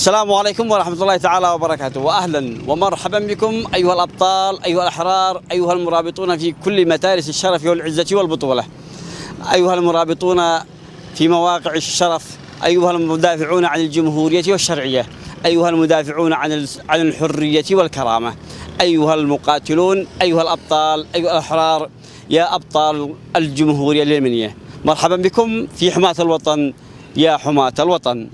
السلام عليكم ورحمة الله تعالى وبركاته. وأهلا ومرحبا بكم أيها الأبطال أيها الأحرار أيها المرابطون في كل متارس الشرف والعزة والبطولة. أيها المرابطون في مواقع الشرف أيها المدافعون عن الجمهورية والشرعية أيها المدافعون عن عن الحرية والكرامة. أيها المقاتلون أيها الأبطال أيها الأحرار يا أبطال الجمهورية اليمنية. مرحبا بكم في حماة الوطن يا حماة الوطن.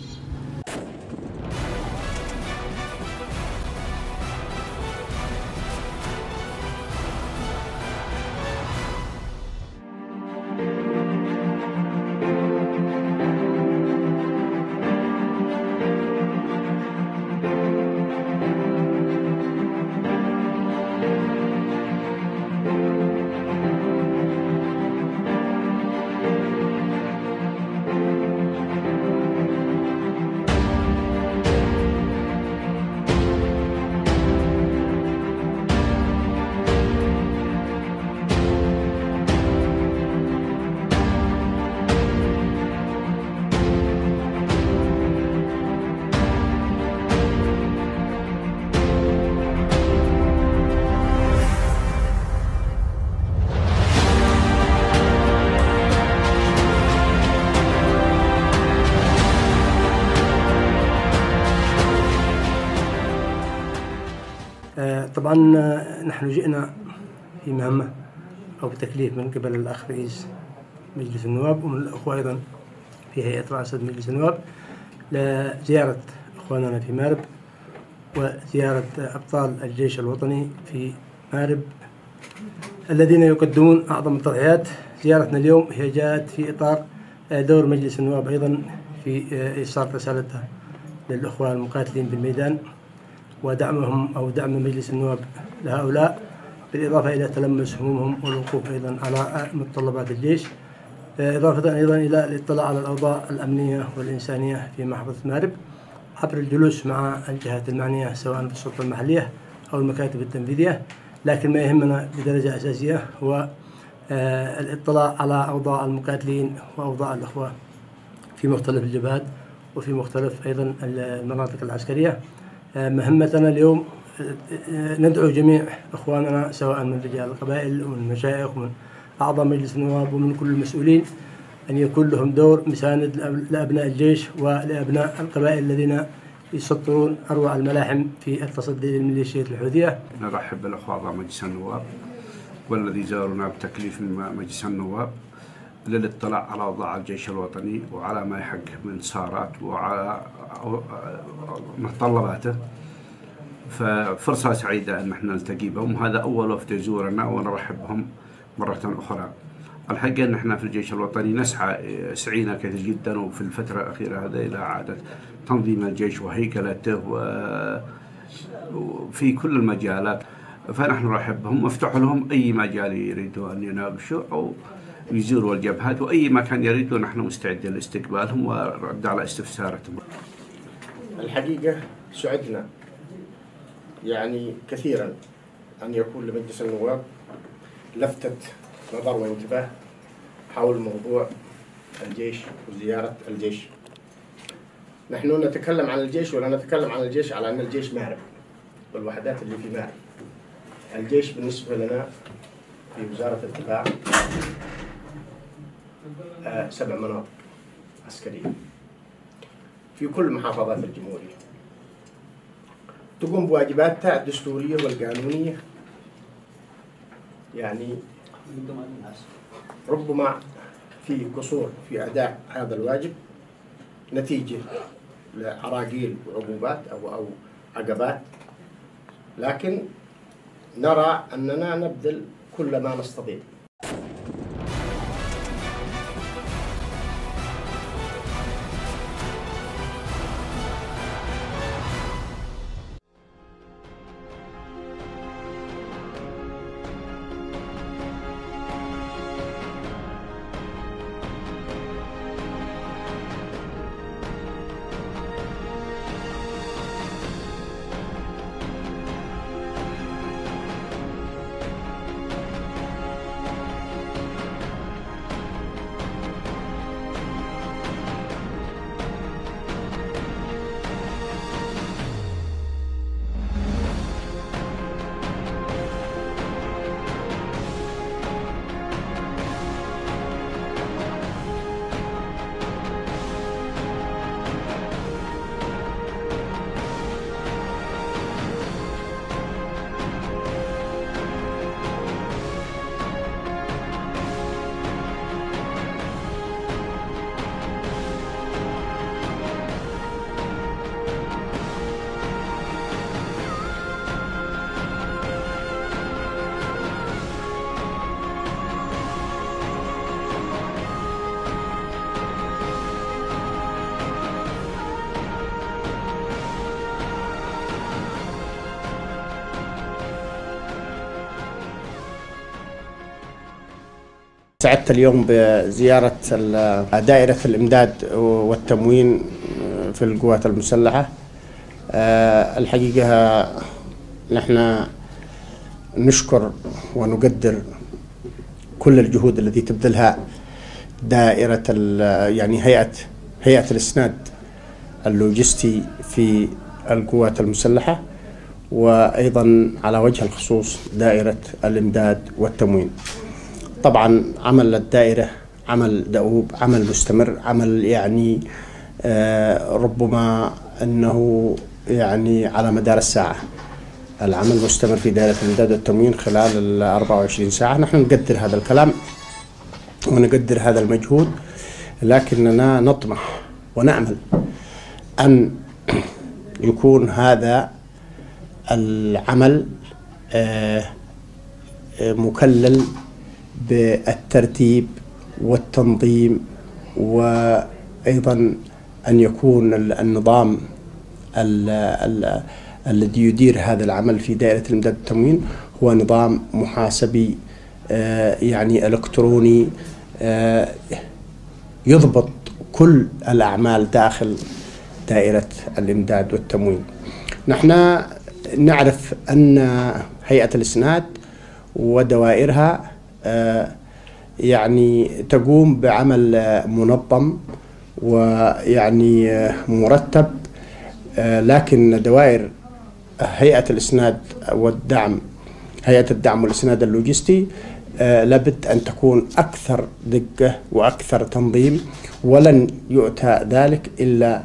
طبعا نحن جئنا في مهمة أو بتكليف من قبل الأخ رئيس مجلس النواب ومن الأخوة أيضا في هيئة رئاسة مجلس النواب لزيارة إخواننا في مارب وزيارة أبطال الجيش الوطني في مارب الذين يقدمون أعظم التضحيات. زيارتنا اليوم هي جاءت في إطار دور مجلس النواب أيضا في إيصال رسالته للأخوة المقاتلين بالميدان. ودعمهم أو دعم مجلس النواب لهؤلاء بالإضافة إلى تلمس همومهم والوقوف أيضا على متطلبات الجيش. إضافة أيضا إلى الاطلاع على الأوضاع الأمنية والإنسانية في محافظة مارب عبر الجلوس مع الجهات المعنية سواء في السلطة المحلية أو المكاتب التنفيذية. لكن ما يهمنا بدرجة أساسية هو الاطلاع على أوضاع المقاتلين وأوضاع الأخوة في مختلف الجبهات وفي مختلف أيضا المناطق العسكرية. مهمتنا اليوم ندعو جميع إخواننا سواء من رجال القبائل ومن المشايخ ومن اعضاء مجلس النواب ومن كل المسؤولين أن يكون لهم دور مساند لأبناء الجيش ولأبناء القبائل الذين يسطرون أروع الملاحم في التصدي للميليشيات الحوثية. نرحب بالأخوة أعضاء مجلس النواب والذي زارونا بتكليف من مجلس النواب للاطلاع على اوضاع الجيش الوطني وعلى ما يحق من انتصارات وعلى متطلباته ففرصة سعيدة أن إحنا نلتقي بهم هذا أول وفد يزورنا ونرحب بهم مرة أخرى. الحقيقة أن إحنا في الجيش الوطني نسعى سعينا كثير جدا وفي الفترة الأخيرة هذه إلى إعادة تنظيم الجيش وهيكلته وفي كل المجالات. فنحن نرحب بهم مفتوح لهم أي مجال يريدوا أن يناقشوا أو يزوروا الجبهات وأي مكان يريدوا نحن مستعدين لاستقبالهم ورد على استفساراتهم. الحقيقة سعدنا يعني كثيرا أن يكون لمجلس النواب لفتة نظر وانتباه حول موضوع الجيش وزيارة الجيش نحن نتكلم عن الجيش ولا نتكلم عن الجيش على أن الجيش مارب والوحدات اللي في مارب الجيش بالنسبة لنا في وزارة الدفاع سبع مناطق عسكرية. في كل محافظات الجمهورية. تقوم بواجباتها الدستورية والقانونية. يعني ربما في قصور في أداء هذا الواجب نتيجة لعراقيل وعقوبات أو أو عقبات. لكن نرى أننا نبذل كل ما نستطيع. استعدت اليوم بزيارة دائرة الإمداد والتموين في القوات المسلحة. آه، الحقيقة نحن نشكر ونقدر كل الجهود التي تبذلها دائرة يعني هيئة هيئة الإسناد اللوجستي في القوات المسلحة وأيضا على وجه الخصوص دائرة الإمداد والتموين. طبعا عمل الدائرة عمل دؤوب عمل مستمر عمل يعني آه، ربما أنه يعني على مدار الساعة. العمل مستمر في دائرة الإمداد والتموين خلال ال 24 ساعة. نحن نقدر هذا الكلام ونقدر هذا المجهود لكننا نطمح ونأمل أن يكون هذا العمل آه، آه، مكلل بالترتيب والتنظيم وأيضا أن يكون ال- النظام ال- ال- الذي يدير هذا العمل في دائرة الإمداد والتموين هو نظام محاسبي آه، يعني إلكتروني آه، يضبط كل الأعمال داخل دائرة الإمداد والتموين. نحن نعرف أن هيئة الإسناد ودوائرها يعني تقوم بعمل آه، منظم ويعني آه، مرتب آه، لكن دوائر هيئة الإسناد والدعم هيئة الدعم والإسناد اللوجستي آه، لابد أن تكون أكثر دقة وأكثر تنظيم ولن يؤتى ذلك إلا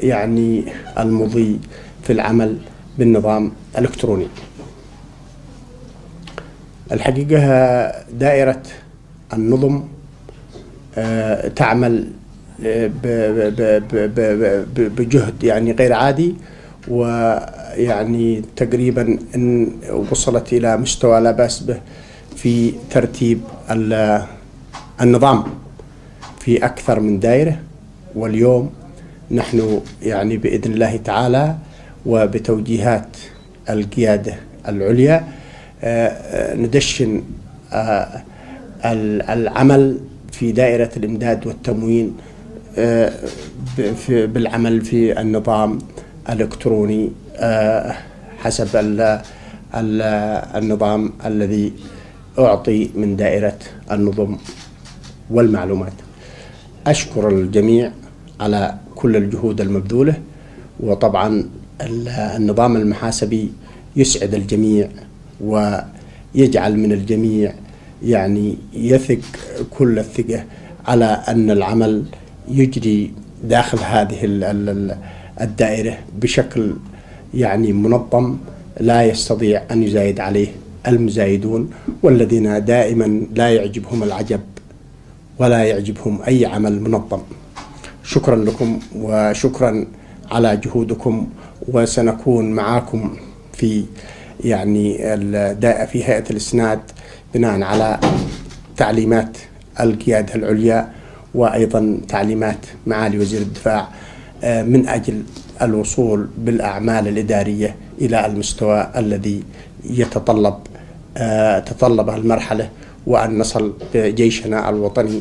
يعني المضي في العمل بالنظام الإلكتروني. الحقيقة دائرة النظم آه، تعمل آه، بجهد يعني غير عادي ويعني تقريبا إن وصلت إلى مستوى لا بأس به في ترتيب ال- النظام في أكثر من دائرة. واليوم نحن يعني بإذن الله تعالى وبتوجيهات القيادة العليا ندشن آه، ال- العمل في دائرة الإمداد والتموين آه، بالعمل في النظام الإلكتروني آه، حسب ال- ال- النظام الذي أعطي من دائرة النظم والمعلومات. أشكر الجميع على كل الجهود المبذولة وطبعا ال- النظام المحاسبي يسعد الجميع ويجعل من الجميع يعني يثق كل الثقة على أن العمل يجري داخل هذه ال- ال- ال- الدائرة بشكل يعني منظم لا يستطيع أن يزايد عليه المزايدون والذين دائما لا يعجبهم العجب ولا يعجبهم أي عمل منظم. شكرا لكم وشكرا على جهودكم وسنكون معاكم في يعني في هيئة الإسناد بناء على تعليمات القيادة العليا وأيضا تعليمات معالي وزير الدفاع آه، من أجل الوصول بالأعمال الإدارية إلى المستوى الذي يتطلب آه، تطلبه المرحله وأن نصل بجيشنا الوطني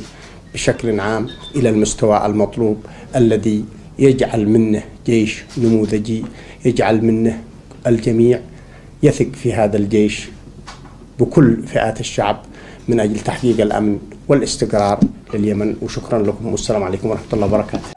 بشكل عام إلى المستوى المطلوب الذي يجعل منه جيش نموذجي يجعل منه الجميع يثق في هذا الجيش بكل فئات الشعب من أجل تحقيق الأمن والاستقرار لليمن وشكرا لكم والسلام عليكم ورحمة الله وبركاته.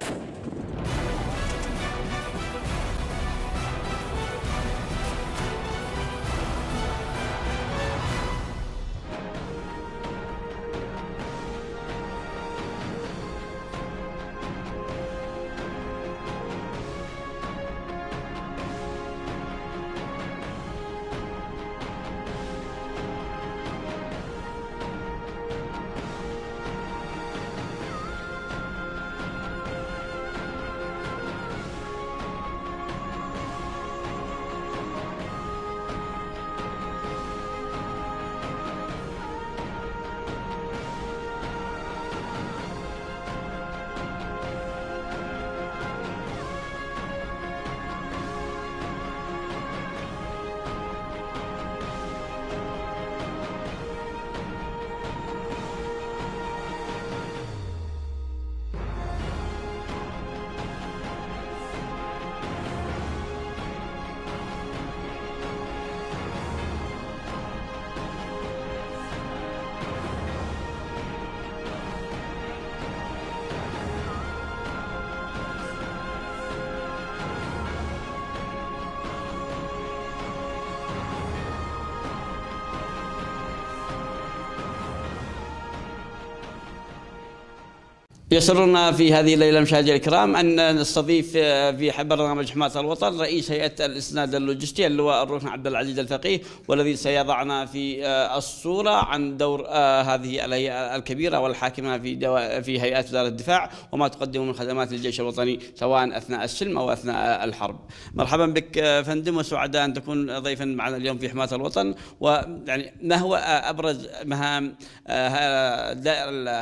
يسرنا في هذه الليلة مشاهدينا الكرام أن نستضيف في برنامج حماة الوطن رئيس هيئة الإسناد اللوجستي اللواء الركن عبد العزيز الفقيه والذي سيضعنا في الصورة عن دور هذه الهيئة الكبيرة والحاكمة في في هيئات وزارة الدفاع وما تقدم من خدمات للجيش الوطني سواء أثناء السلم أو أثناء الحرب. مرحبا بك فندم وسعداء أن تكون ضيفا معنا اليوم في حماة الوطن ويعني ما هو أبرز مهام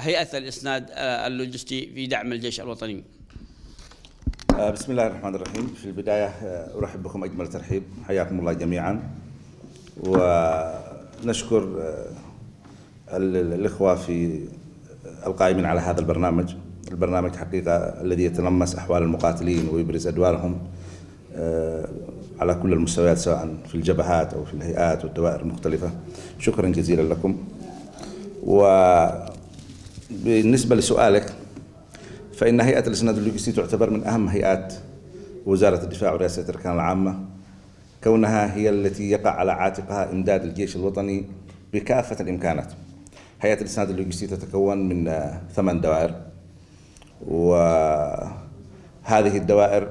هيئة الإسناد اللوجستي في دعم الجيش الوطني. بسم الله الرحمن الرحيم. في البداية أرحب بكم أجمل ترحيب. حياكم الله جميعا. ونشكر الإخوة في القائمين على هذا البرنامج. البرنامج حقيقة الذي يتلمس أحوال المقاتلين ويبرز أدوارهم على كل المستويات سواء في الجبهات أو في الهيئات والدوائر المختلفة. شكرا جزيلا لكم. وبالنسبة لسؤالك فإن هيئة الإسناد اللوجستي تعتبر من أهم هيئات وزارة الدفاع ورئاسة الأركان العامة. كونها هي التي يقع على عاتقها إمداد الجيش الوطني بكافة الإمكانات. هيئة الإسناد اللوجستي تتكون من ثمان دوائر. وهذه الدوائر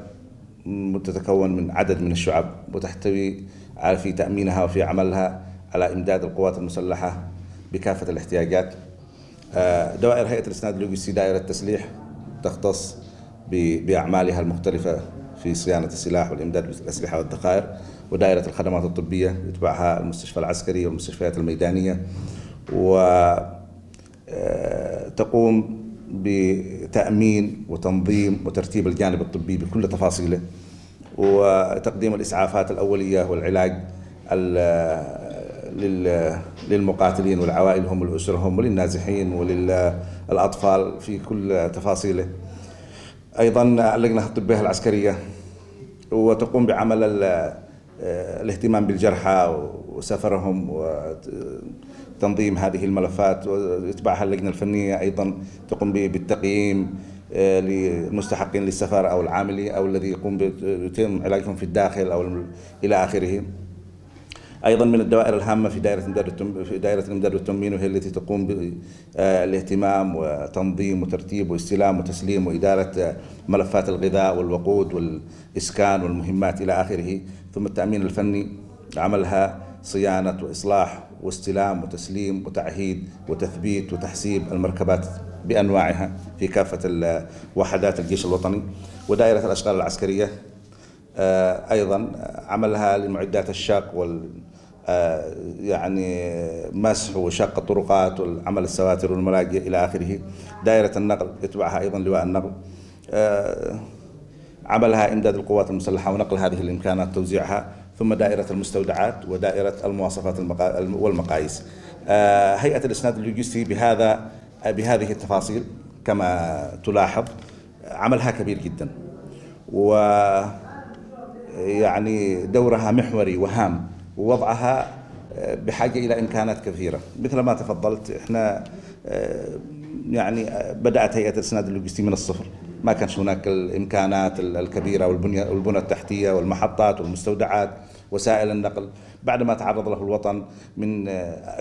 تتكون من عدد من الشعب وتحتوي على في تأمينها وفي عملها على إمداد القوات المسلحة بكافة الاحتياجات. دوائر هيئة الإسناد اللوجستي دائرة تسليح تختص بأعمالها المختلفة في صيانة السلاح والإمداد بالأسلحة والذخائر ودائرة الخدمات الطبية يتبعها المستشفى العسكري والمستشفيات الميدانية وتقوم بتأمين وتنظيم وترتيب الجانب الطبي بكل تفاصيله وتقديم الإسعافات الأولية والعلاج للمقاتلين ولعوائلهم ولأسرهم وللنازحين وللأطفال في كل تفاصيله. أيضا اللجنة الطبية العسكرية وتقوم بعمل الاهتمام بالجرحى وسفرهم وتنظيم هذه الملفات ويتبعها اللجنة الفنية. أيضا تقوم بالتقييم للمستحقين للسفر أو العاملي أو الذي يقوم بيتم علاجهم في الداخل أو إلى آخره. أيضا من الدوائر الهامة في دائرة امداد في دائرة الامداد والتموين وهي التي تقوم بالاهتمام وتنظيم وترتيب واستلام وتسليم وإدارة ملفات الغذاء والوقود والإسكان والمهمات إلى آخره. ثم التأمين الفني عملها صيانة وإصلاح واستلام وتسليم وتعهيد وتثبيت وتحسيب المركبات بأنواعها في كافة وحدات الجيش الوطني. ودائرة الأشغال العسكرية أيضا عملها لمعدات الشق وال يعني مسح وشق الطرقات والعمل السواتر والملاجئ إلى آخره. دائرة النقل يتبعها أيضا لواء النقل. عملها إمداد القوات المسلحة ونقل هذه الإمكانات توزيعها. ثم دائرة المستودعات ودائرة المواصفات والمقاييس. هيئة الإسناد اللوجستي بهذا بهذه التفاصيل كما تلاحظ عملها كبير جدا. و يعني دورها محوري وهام. ووضعها بحاجة إلى إمكانات كثيرة. مثل ما تفضلت إحنا يعني بدأت هيئة الإسناد اللوجستي من الصفر. ما كانش هناك الإمكانات الكبيرة والبنية والبنى التحتية والمحطات والمستودعات وسائل النقل. بعد ما تعرض له الوطن من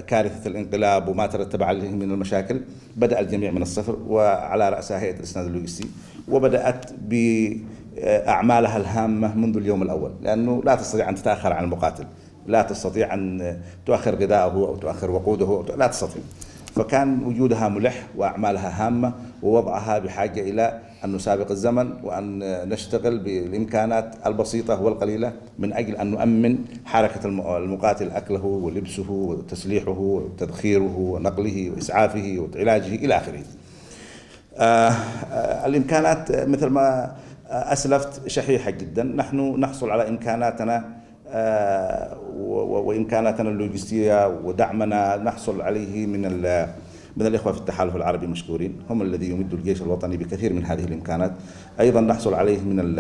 كارثة الانقلاب وما ترتب عليه من المشاكل بدأ الجميع من الصفر وعلى رأسها هيئة الإسناد اللوجستي. وبدأت ب أعمالها الهامة منذ اليوم الأول لأنه لا تستطيع أن تتأخر عن المقاتل. لا تستطيع أن تؤخر غذاءه أو تؤخر وقوده لا تستطيع. فكان وجودها ملح وأعمالها هامة ووضعها بحاجة إلى أن نسابق الزمن وأن نشتغل بالإمكانات البسيطة والقليلة من أجل أن نؤمن حركة المقاتل أكله ولبسه وتسليحه وتدخيره ونقله وإسعافه وعلاجه إلى آخره. آه الإمكانات مثل ما أسلفت شحيحة جدا. نحن نحصل على إمكاناتنا وإمكاناتنا اللوجستية ودعمنا نحصل عليه من من الإخوة في التحالف العربي مشكورين. هم الذي يمد الجيش الوطني بكثير من هذه الإمكانات. أيضا نحصل عليه من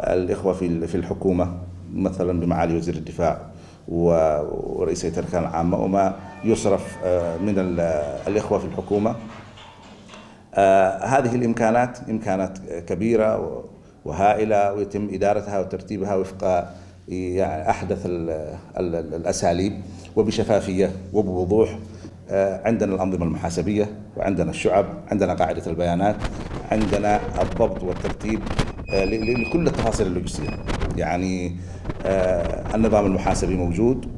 الإخوة في في الحكومة مثلا بمعالي وزير الدفاع ورئيسيه الأركان العامة. وما يصرف من الإخوة في الحكومة. آه هذه الإمكانات إمكانات كبيرة وهائلة ويتم إدارتها وترتيبها وفق يعني أحدث ال ال الأساليب وبشفافية وبوضوح آه، عندنا الأنظمة المحاسبية وعندنا الشعب عندنا قاعدة البيانات عندنا الضبط والترتيب آه، لكل التفاصيل اللوجستية. يعني آه، النظام المحاسبي موجود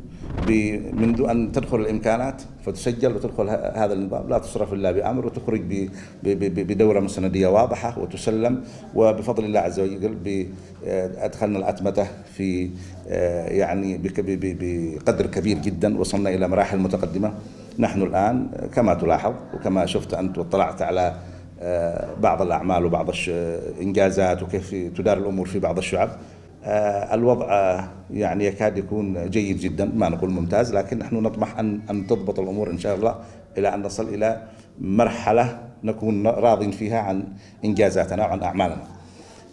منذ أن تدخل الإمكانات فتسجل وتدخل هذا النظام. لا تصرف إلا بأمر وتخرج بدوره مستنديه واضحة وتسلم. وبفضل الله عز وجل آه، أدخلنا الأتمتة في آه، يعني بقدر كبير جدا. وصلنا إلى مراحل متقدمة. نحن الآن كما تلاحظ وكما شفت أنت واطلعت على آه، بعض الأعمال وبعض الانجازات وكيف تدار الأمور في بعض الشعب الوضع آه، يعني يكاد يكون جيد جدا ما نقول ممتاز لكن نحن نطمح أن أن تضبط الأمور إن شاء الله إلى أن نصل إلى مرحلة نكون راضين فيها عن إنجازاتنا وعن أعمالنا.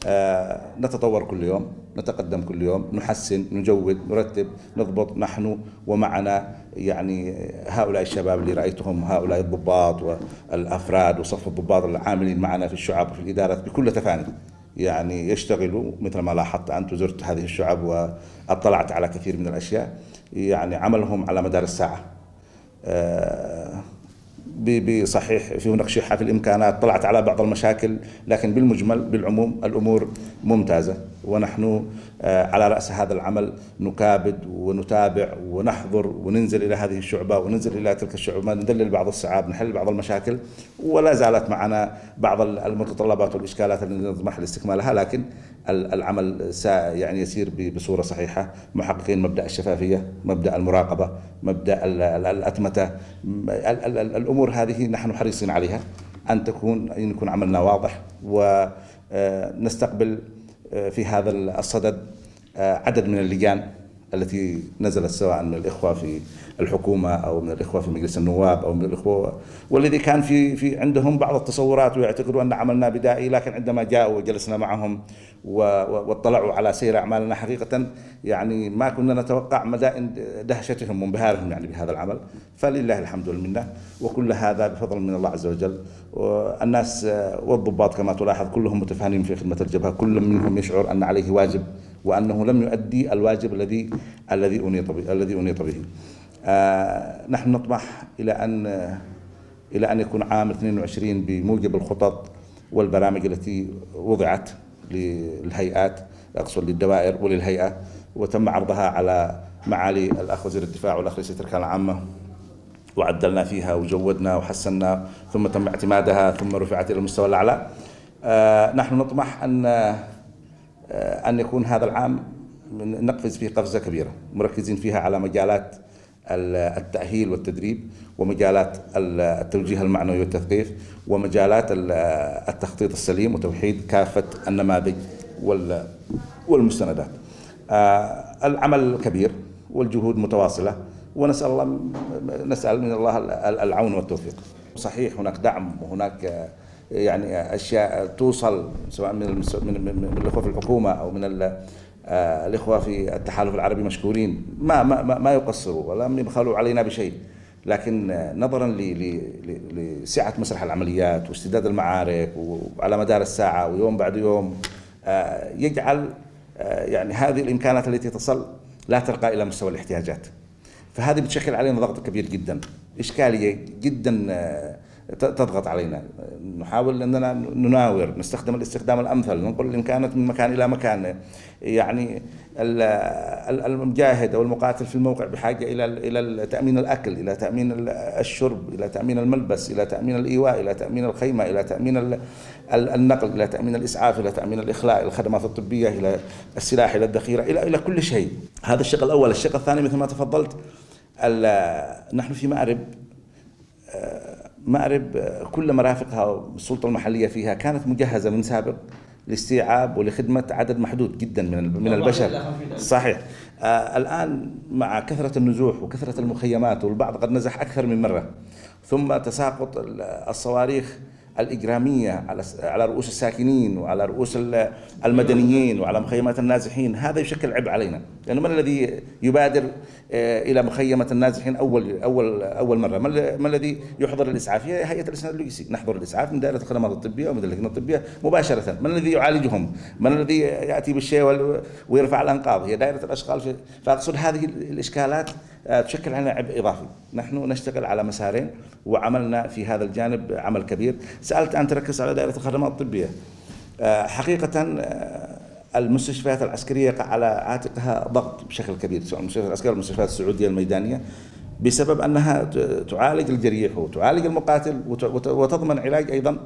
آه، نتطور كل يوم نتقدم كل يوم نحسن نجود نرتب نضبط نحن ومعنا يعني هؤلاء الشباب اللي رأيتهم هؤلاء الضباط والأفراد وصف الضباط العاملين معنا في الشعب وفي الإدارات بكل تفاني يعني يشتغلوا مثل ما لاحظت أنت زرت هذه الشعب وأطلعت على كثير من الأشياء. يعني عملهم على مدار الساعة. آه، بصحيح في هناك شحة في الإمكانات طلعت على بعض المشاكل لكن بالمجمل بالعموم الأمور ممتازة. ونحن آه، على رأس هذا العمل نكابد ونتابع ونحضر وننزل إلى هذه الشعبة وننزل إلى تلك الشعوبة ندلل بعض الصعاب نحل بعض المشاكل ولا زالت معنا بعض المتطلبات والإشكالات التي نطمح لاستكمالها لكن ال- العمل يعني يسير بصورة صحيحة. محققين مبدأ الشفافية مبدأ المراقبة مبدأ ال- ال- الأتمتة. الأمور هذه نحن حريصين عليها أن تكون أن يكون عملنا واضح ونستقبل في هذا الصدد عدد من اللجان التي نزلت سواء من الإخوة في الحكومة أو من الإخوة في مجلس النواب أو من الإخوة والذي كان في في عندهم بعض التصورات ويعتقدوا أن عملنا بدائي لكن عندما جاءوا وجلسنا معهم واطلعوا على سير أعمالنا حقيقة يعني ما كنا نتوقع مدى دهشتهم وانبهارهم يعني بهذا العمل. فلله الحمد والمنة وكل هذا بفضل من الله عز وجل. والناس والضباط كما تلاحظ كلهم متفانين في خدمة الجبهة كل منهم يشعر أن عليه واجب وأنه لم يؤدي الواجب الذي الذي أنيط به الذي أنيط به. نحن نطمح إلى أن إلى أن يكون عام 22 بموجب الخطط والبرامج التي وضعت للهيئات أقصد للدوائر وللهيئة وتم عرضها على معالي الأخ وزير الدفاع والأخ رئيس التركان العامة وعدلنا فيها وجودنا وحسنا ثم تم اعتمادها ثم رفعت إلى المستوى الأعلى. آه، نحن نطمح أن آه، أن يكون هذا العام نقفز فيه قفزة كبيرة مركزين فيها على مجالات ال- التأهيل والتدريب ومجالات ال- التوجيه المعنوي والتثقيف ومجالات ال- التخطيط السليم وتوحيد كافة النماذج وال- والمستندات. آه، العمل كبير والجهود متواصلة ونسأل الله نسأل من الله العون والتوفيق. صحيح هناك دعم وهناك آه، يعني أشياء توصل سواء من, من, من الأخوة في الحكومة أو من آه، الإخوة في التحالف العربي مشكورين. ما ما ما, يقصروا ولم يبخلوا علينا بشيء. لكن آه، نظرا ل- ل- ل- لسعة مسرح العمليات واشتداد المعارك وعلى مدار الساعة ويوم بعد يوم آه، يجعل يعني هذه الإمكانات التي تصل لا ترقى إلى مستوى الاحتياجات. فهذه بتشكل علينا ضغط كبير جدا إشكالية جدا تضغط علينا. نحاول أننا نناور نستخدم الاستخدام الأمثل ننقل الإمكانات من مكان إلى مكان. يعني ال- ال- المجاهد أو المقاتل في الموقع بحاجة إلى إلى تأمين الأكل إلى تأمين ال- الشرب إلى تأمين الملبس إلى تأمين الإيواء إلى تأمين الخيمة إلى تأمين ال- ال- النقل إلى تأمين الإسعاف إلى تأمين الإخلاء إلى الخدمات الطبية إلى السلاح إلى الذخيرة إلى إلى كل شيء. هذا الشق الأول. الشق الثاني مثل ما تفضلت نحن في مأرب آه، مأرب كل مرافقها والسلطة المحلية فيها كانت مجهزة من سابق لاستيعاب ولخدمة عدد محدود جدا من من البشر. صحيح. آه الآن مع كثرة النزوح وكثرة المخيمات والبعض قد نزح أكثر من مرة ثم تساقط ال- الصواريخ الإجرامية على رؤوس الساكنين وعلى رؤوس ال- المدنيين وعلى مخيمات النازحين هذا يشكل عبء علينا. لأنه من الذي يبادر آه، إلى مخيمة النازحين أول أول أول مرة؟ ما ال- ما الذي يحضر الإسعاف؟ هي هيئة الإسناد اللوجستي نحضر الإسعاف من دائرة الخدمات الطبية ومن اللجنة الطبية مباشرة. من الذي يعالجهم؟ من الذي يأتي بالشيء ويرفع الأنقاض؟ هي دائرة الأشغال فأقصد هذه الإشكالات تشكل علينا عبء إضافي، نحن نشتغل على مسارين وعملنا في هذا الجانب عمل كبير، سألت ان تركز على دائرة الخدمات الطبية. آه، حقيقة آه، المستشفيات العسكرية يقع على عاتقها ضغط بشكل كبير. سواء المستشفيات العسكرية والمستشفيات السعودية الميدانية بسبب أنها ت- تعالج الجريح وتعالج المقاتل وت- وت- وتضمن علاج أيضا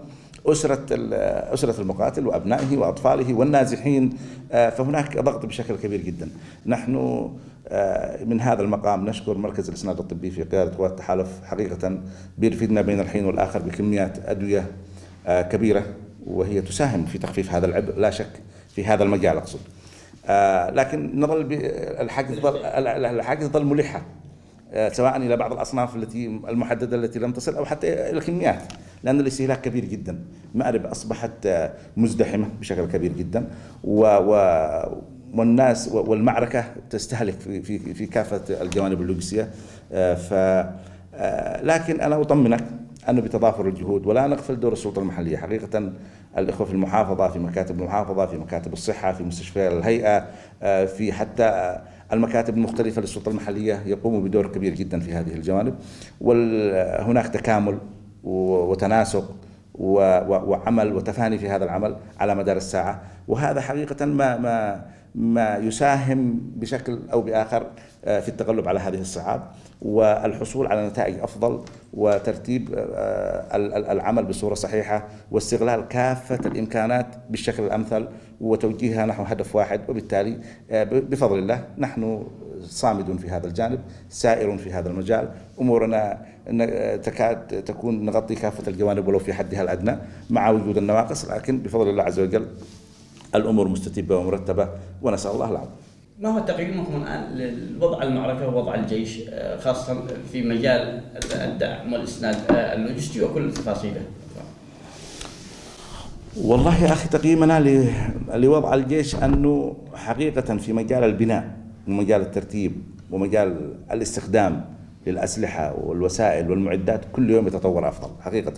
ال- أسرة المقاتل وأبنائه وأطفاله والنازحين آه، فهناك ضغط بشكل كبير جدا. نحن آه، من هذا المقام نشكر مركز الإسناد الطبي في قيادة قوات التحالف حقيقة بيرفدنا بين الحين والآخر بكميات أدوية آه، كبيرة وهي تساهم في تخفيف هذا العبء لا شك في هذا المجال أقصد. آه، لكن نظل الحاجز ظل الحاجز آه، سواء إلى بعض الأصناف التي المحددة التي لم تصل أو حتى إلى الكميات لأن الاستهلاك كبير جدا. مأرب أصبحت آه، مزدحمة بشكل كبير جدا. و, و والناس والمعركة تستهلك في في في كافة الجوانب اللوجستية. آه، ف آه، لكن أنا أطمنك أنه بتضافر الجهود. ولا نغفل دور السلطة المحلية. حقيقة الإخوة في المحافظة في مكاتب المحافظة في مكاتب الصحة في مستشفيات الهيئة آه، في حتى المكاتب المختلفة للسلطة المحلية يقوموا بدور كبير جدا في هذه الجوانب. وهناك تكامل وتناسق وعمل وتفاني في هذا العمل على مدار الساعة. وهذا حقيقة ما ما ما يساهم بشكل أو بآخر آه، في التغلب على هذه الصعاب. والحصول على نتائج أفضل وترتيب آه، ال- ال- العمل بصورة صحيحة واستغلال كافة الإمكانات بالشكل الأمثل وتوجيهها نحو هدف واحد. وبالتالي آه، بفضل الله نحن صامد في هذا الجانب سائر في هذا المجال. أمورنا ن- تكاد تكون نغطي كافة الجوانب ولو في حدها الأدنى مع وجود النواقص لكن بفضل الله عز وجل الأمور مستتبة ومرتبة ونسأل الله العافية. ما هو تقييمكم الآن للوضع المعركة ووضع الجيش آه، خاصة في مجال الدعم والإسناد آه، اللوجستي وكل تفاصيله؟ والله يا أخي تقييمنا لوضع الجيش أنه حقيقة في مجال البناء. ومجال الترتيب ومجال الاستخدام. للأسلحة والوسائل والمعدات كل يوم يتطور أفضل حقيقة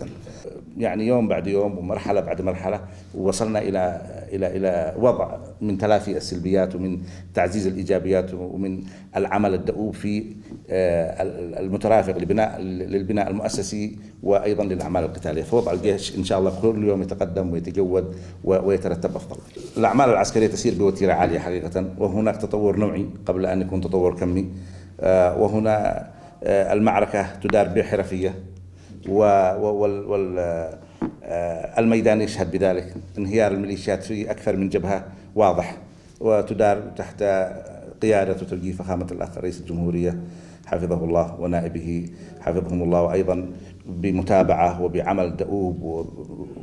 يعني يوم بعد يوم ومرحلة بعد مرحلة وصلنا إلى إلى إلى وضع من تلافي السلبيات ومن تعزيز الإيجابيات ومن العمل الدؤوب في آه، المترافق لبناء للبناء المؤسسي وأيضا للأعمال القتالية، فوضع الجيش إن شاء الله كل يوم يتقدم ويتجود ويترتب أفضل. الأعمال العسكرية تسير بوتيرة عالية حقيقة وهناك تطور نوعي قبل أن يكون تطور كمي آه، وهنا المعركة تدار بحرفيه و وال وال آه، يشهد بذلك. انهيار الميليشيات في أكثر من جبهة واضح وتدار تحت قيادة وتوجيه فخامة الأخ رئيس الجمهورية حفظه الله ونائبه حفظهم الله وأيضا بمتابعة وبعمل دؤوب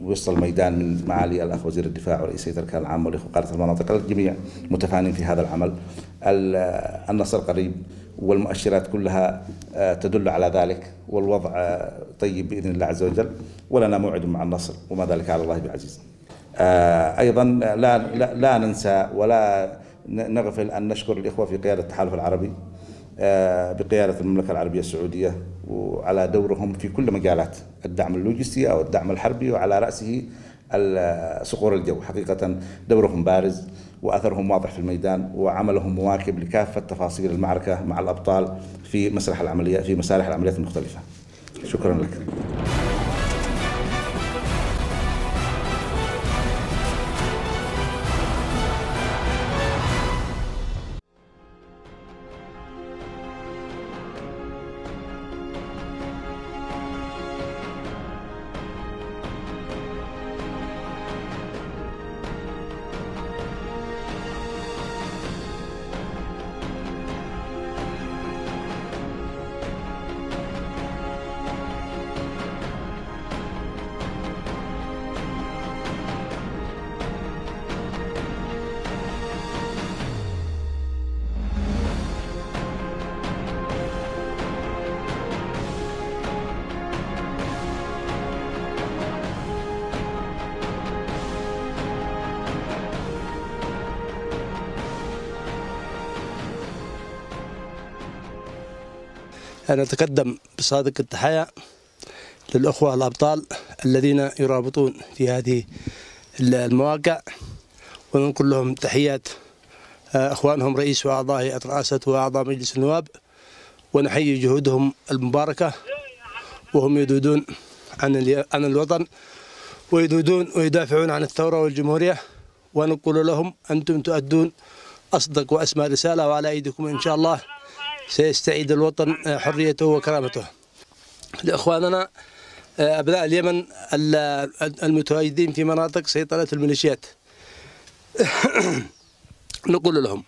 وسط الميدان من معالي الأخ وزير الدفاع ورئيس هيئة الأركان العامة والاخوه قاده المناطق. الجميع متفانين في هذا العمل. ال- النصر قريب والمؤشرات كلها آه، تدل على ذلك والوضع آه، طيب بإذن الله عز وجل. ولنا موعد مع النصر وما ذلك على الله بعزيز. آه، أيضا لا لا, ننسى ولا نغفل أن نشكر الإخوة في قيادة التحالف العربي. آه، بقيادة المملكة العربية السعودية وعلى دورهم في كل مجالات الدعم اللوجستي أو الدعم الحربي وعلى رأسه ال- صقور الجو حقيقة دورهم بارز وأثرهم واضح في الميدان وعملهم مواكب لكافة تفاصيل المعركة مع الأبطال في مسرح العمليات في مسارح العمليات المختلفة. شكرا لك. أنا أتقدم بصادق التحايا للأخوة الأبطال الذين يرابطون في هذه المواقع. وننقل لهم تحيات آه، إخوانهم رئيس وأعضاء رئاسة وأعضاء مجلس النواب. ونحيي جهودهم المباركة. وهم يذودون عن عن الوطن ويذودون ويدافعون عن الثورة والجمهورية. ونقول لهم أنتم تؤدون أصدق وأسمى رسالة وعلى أيديكم إن شاء الله. سيستعيد الوطن آه، حريته وكرامته. لإخواننا آه، أبناء اليمن ال- المتواجدين في مناطق سيطرة الميليشيات. نقول لهم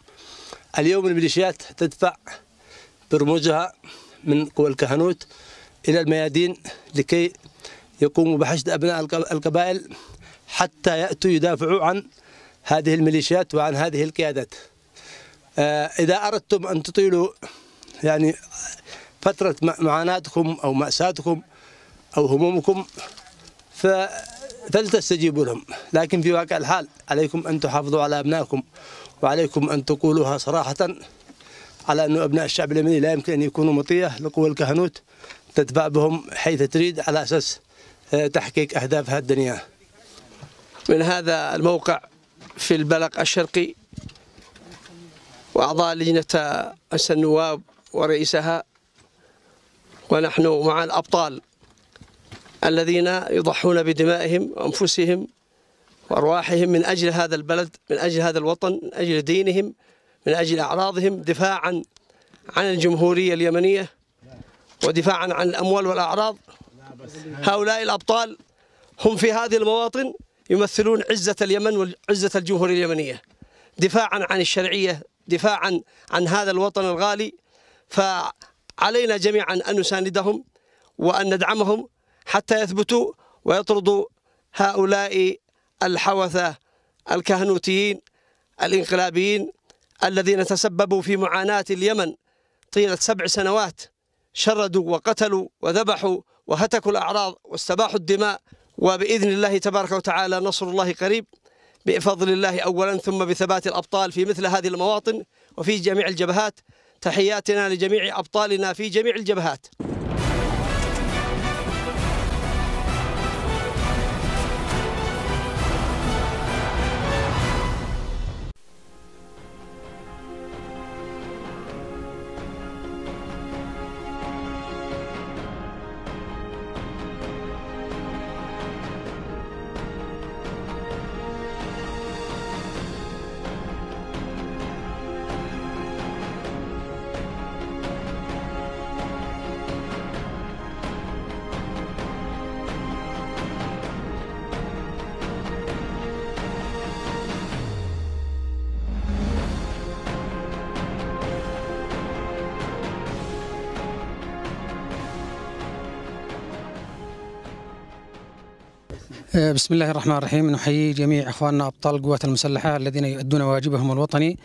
اليوم الميليشيات تدفع برموزها من قوى الكهنوت إلى الميادين لكي يقوموا بحشد أبناء الق- القبائل حتى يأتوا يدافعوا عن هذه الميليشيات وعن هذه القيادات. آه، إذا أردتم أن تطيلوا يعني فترة مع- معاناتكم أو مأساتكم أو همومكم فلتستجيبوا لهم. لكن في واقع الحال عليكم أن تحافظوا على أبنائكم وعليكم أن تقولوها صراحة على أن أبناء الشعب اليمني لا يمكن أن يكونوا مطية لقوى الكهنوت تدفع بهم حيث تريد على أساس آه، تحقيق أهدافها الدنيا. من هذا الموقع في البلق الشرقي وأعضاء لجنة النواب ورئيسها ونحن مع الأبطال الذين يضحون بدمائهم وأنفسهم وأرواحهم من أجل هذا البلد من أجل هذا الوطن من أجل دينهم من أجل أعراضهم دفاعا عن الجمهورية اليمنية ودفاعا عن الأموال والأعراض. هؤلاء الأبطال هم في هذه المواطن يمثلون عزة اليمن وعزة الجمهورية اليمنية دفاعا عن الشرعية دفاعا عن هذا الوطن الغالي فعلينا جميعا أن نساندهم وأن ندعمهم حتى يثبتوا ويطردوا هؤلاء الحوثة الكهنوتيين الإنقلابيين الذين تسببوا في معاناة اليمن طيلة سبع سنوات شردوا وقتلوا وذبحوا وهتكوا الأعراض واستباحوا الدماء وبإذن الله تبارك وتعالى نصر الله قريب. بفضل الله أولا ثم بثبات الأبطال في مثل هذه المواطن وفي جميع الجبهات تحياتنا لجميع أبطالنا في جميع الجبهات. بسم الله الرحمن الرحيم. نحيي جميع إخواننا أبطال القوات المسلحة الذين يؤدون واجبهم الوطني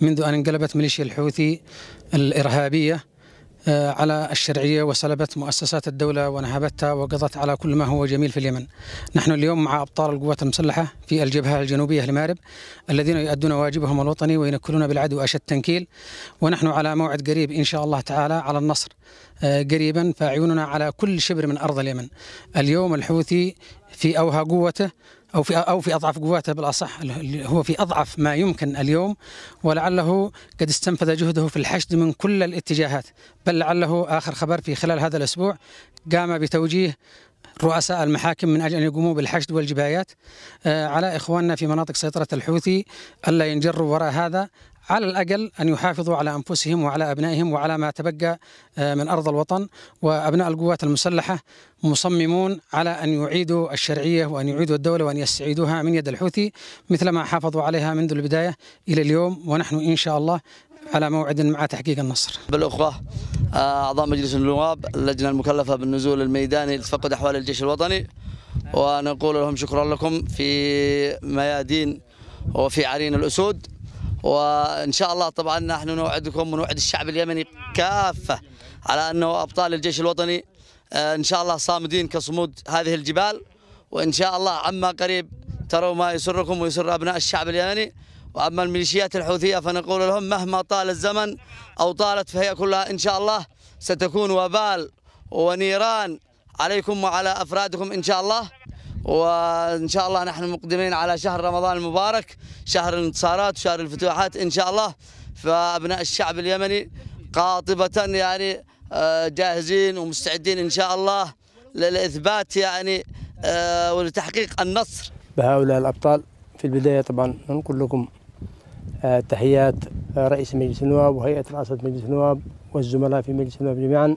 منذ أن انقلبت ميليشيا الحوثي الإرهابية. آه، على الشرعية وسلبت مؤسسات الدولة ونهبتها وقضت على كل ما هو جميل في اليمن. نحن اليوم مع أبطال القوات المسلحة في الجبهة الجنوبية لمارب الذين يؤدون واجبهم الوطني وينكلون بالعدو أشد تنكيل ونحن على موعد قريب إن شاء الله تعالى على النصر آه، قريبا فأعيننا على كل شبر من أرض اليمن. اليوم الحوثي في أوهى قوته أو في أو في أضعف قواته بالأصح هو في أضعف ما يمكن اليوم ولعله قد استنفذ جهده في الحشد من كل الاتجاهات. بل لعله آخر خبر في خلال هذا الأسبوع قام بتوجيه رؤساء المحاكم من أجل أن يقوموا بالحشد والجبايات آه، على إخواننا في مناطق سيطرة الحوثي ألا ينجروا وراء هذا على الأقل أن يحافظوا على أنفسهم وعلى أبنائهم وعلى ما تبقى آه، من أرض الوطن. وأبناء القوات المسلحة مصممون على أن يعيدوا الشرعية وأن يعيدوا الدولة وأن يستعيدوها من يد الحوثي مثل ما حافظوا عليها منذ البداية إلى اليوم. ونحن إن شاء الله على موعد مع تحقيق النصر. بالأخوة آه، أعضاء مجلس النواب اللجنة المكلفة بالنزول الميداني لتفقد أحوال الجيش الوطني. ونقول لهم شكرا لكم في ميادين وفي عرين الأسود. وإن شاء الله طبعا نحن نوعدكم ونوعد الشعب اليمني كافة على أنه أبطال الجيش الوطني آه، إن شاء الله صامدين كصمود هذه الجبال وإن شاء الله عما قريب تروا ما يسركم ويسر أبناء الشعب اليمني. وأما الميليشيات الحوثية فنقول لهم مهما طال الزمن أو طالت فهي كلها إن شاء الله ستكون وبال ونيران عليكم وعلى أفرادكم إن شاء الله. وإن شاء الله نحن مقدمين على شهر رمضان المبارك شهر الانتصارات وشهر الفتوحات إن شاء الله. فأبناء الشعب اليمني قاطبة يعني آه، جاهزين ومستعدين إن شاء الله للإثبات يعني آه، ولتحقيق النصر. بهؤلاء الأبطال في البداية طبعا ننقل لكم آه، تحيات رئيس مجلس النواب وهيئة رئاسة مجلس النواب والزملاء في مجلس النواب جميعا.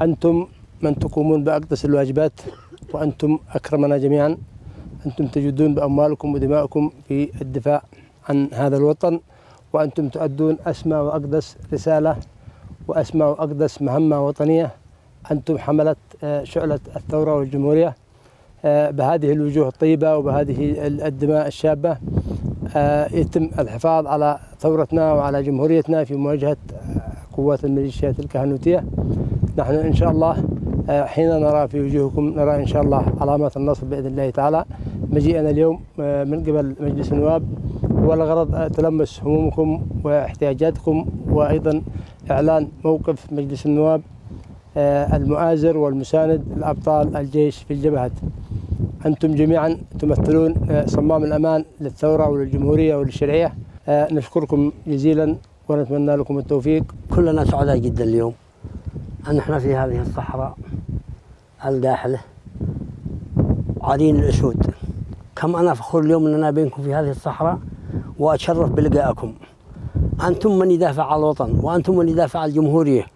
أنتم من تقومون بأقدس الواجبات. وأنتم أكرمنا جميعا. أنتم تجدون بأموالكم ودمائكم في الدفاع عن هذا الوطن وأنتم تؤدون أسمى وأقدس رسالة وأسمى وأقدس مهمة وطنية. أنتم حملة آه، شعلة الثورة والجمهورية آه، بهذه الوجوه الطيبة وبهذه الدماء الشابة آه، يتم الحفاظ على ثورتنا وعلى جمهوريتنا في مواجهة قوات الميليشيات الكهنوتية. نحن إن شاء الله حين نرى في وجوهكم نرى إن شاء الله علامات النصر بإذن الله تعالى. مجيئنا اليوم آه، من قبل مجلس النواب هو الغرض آه، تلمس همومكم واحتياجاتكم وأيضا إعلان موقف مجلس النواب آه، المؤازر والمساند لأبطال الجيش في الجبهات أنتم جميعا تمثلون آه، صمام الأمان للثورة وللجمهورية وللشرعية. آه، نشكركم جزيلا ونتمنى لكم التوفيق. كلنا سعداء جدا اليوم. أن في هذه الصحراء الداحلة عرين الأسود. كم أنا فخور اليوم أننا بينكم في هذه الصحراء وأتشرف بلقائكم. أنتم من يدافع عن الوطن وأنتم من يدافع عن الجمهورية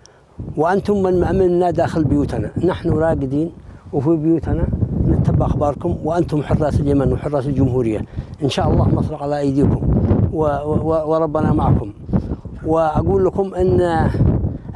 وأنتم من مأمننا داخل بيوتنا. نحن راقدين وفي بيوتنا نتبع أخباركم وأنتم حراس اليمن وحراس الجمهورية. إن شاء الله نصر على أيديكم وربنا معكم. وأقول لكم أن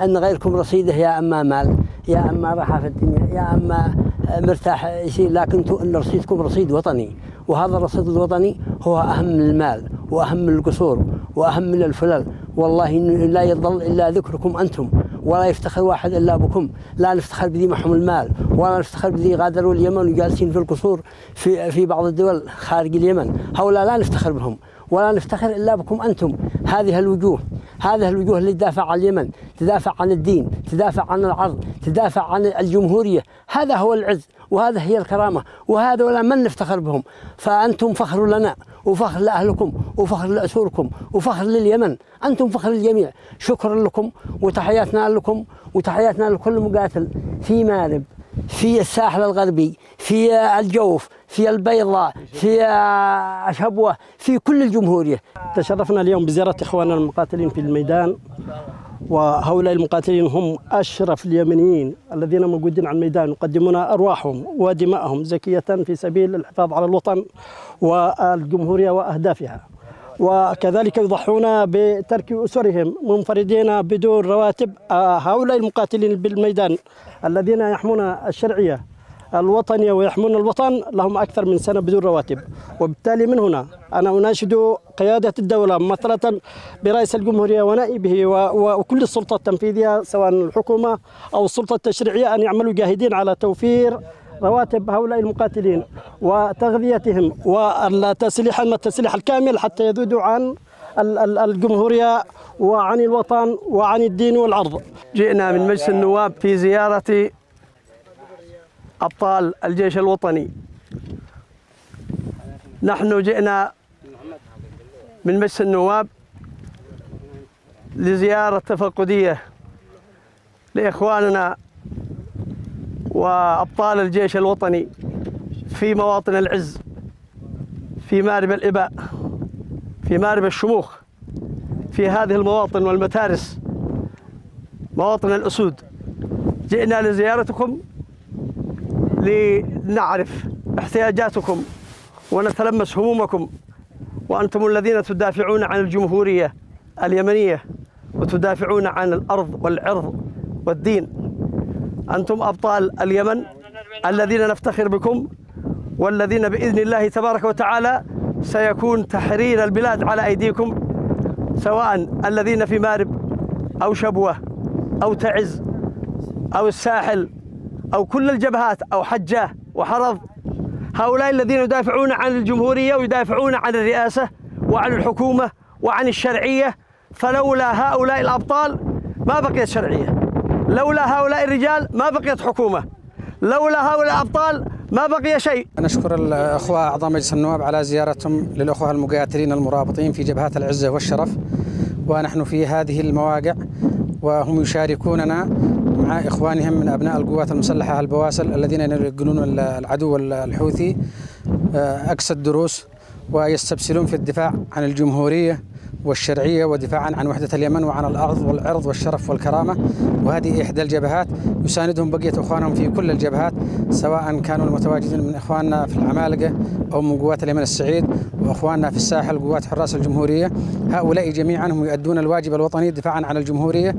أن غيركم رصيده يا أما مال يا أما راحة في الدنيا يا أما مرتاح يصير لكن إن رصيدكم رصيد وطني. وهذا الرصيد الوطني هو أهم من المال وأهم من القصور وأهم من الفلل. والله لا يضل إلا ذكركم أنتم ولا يفتخر واحد إلا بكم. لا نفتخر بذي معهم المال ولا نفتخر بذي غادروا اليمن وجالسين في القصور في في بعض الدول خارج اليمن. هؤلاء لا نفتخر بهم ولا نفتخر إلا بكم أنتم. هذه الوجوه. هذه الوجوه اللي تدافع عن اليمن تدافع عن الدين تدافع عن العرض تدافع عن الجمهورية. هذا هو العز وهذا هي الكرامة وهذا ولا من نفتخر بهم؟ فأنتم فخر لنا وفخر لأهلكم وفخر لأسوركم وفخر لليمن. أنتم فخر للجميع. شكرا لكم وتحياتنا لكم وتحياتنا لكل مقاتل في مارب. في الساحل الغربي في الجوف في البيضاء في شبوة في كل الجمهورية. تشرفنا اليوم بزيارة إخواننا المقاتلين في الميدان وهؤلاء المقاتلين هم أشرف اليمنيين الذين موجودين على الميدان يقدمون أرواحهم ودماءهم زكية في سبيل الحفاظ على الوطن والجمهورية وأهدافها. وكذلك يضحون بترك أسرهم منفردين بدون رواتب هؤلاء المقاتلين بالميدان الذين يحمون الشرعية الوطنية ويحمون الوطن لهم أكثر من سنة بدون رواتب. وبالتالي من هنا أنا أناشد قيادة الدولة ممثلة برئيس الجمهورية ونائبه وكل السلطة التنفيذية سواء الحكومة أو السلطة التشريعية أن يعملوا جاهدين على توفير رواتب هؤلاء المقاتلين وتغذيتهم والتسليح التسليح الكامل حتى يذودوا عن الجمهورية وعن الوطن وعن الدين والعرض جئنا من مجلس النواب في زيارة أبطال الجيش الوطني. نحن جئنا من مجلس النواب لزيارة تفقدية لإخواننا وأبطال الجيش الوطني في مواطن العز في مارب الإباء في مارب الشموخ في هذه المواطن والمتارس مواطن الأسود. جئنا لزيارتكم لنعرف احتياجاتكم ونتلمس همومكم وأنتم الذين تدافعون عن الجمهورية اليمنية وتدافعون عن الأرض والعرض والدين. أنتم أبطال اليمن الذين نفتخر بكم والذين بإذن الله تبارك وتعالى سيكون تحرير البلاد على أيديكم سواء الذين في مارب أو شبوة أو تعز أو الساحل أو كل الجبهات أو حجة وحرض. هؤلاء الذين يدافعون عن الجمهورية ويدافعون عن الرئاسة وعن الحكومة وعن الشرعية فلولا هؤلاء الأبطال ما بقيت شرعية. لولا هؤلاء الرجال ما بقيت حكومة. لولا هؤلاء الأبطال ما بقي شيء. نشكر الأخوة أعضاء مجلس النواب على زيارتهم للأخوة المقاتلين المرابطين في جبهات العزة والشرف ونحن في هذه المواقع وهم يشاركوننا مع إخوانهم من أبناء القوات المسلحة البواسل الذين ينقلون العدو الحوثي أقصى الدروس ويستبسلون في الدفاع عن الجمهورية. والشرعية ودفاعا عن وحدة اليمن وعن الأرض والعرض والشرف والكرامة. وهذه إحدى الجبهات يساندهم بقية إخوانهم في كل الجبهات سواء كانوا المتواجدين من إخواننا في العمالقة أو من قوات اليمن السعيد وإخواننا في الساحل قوات حراس الجمهورية. هؤلاء جميعا هم يؤدون الواجب الوطني دفاعا عن الجمهورية.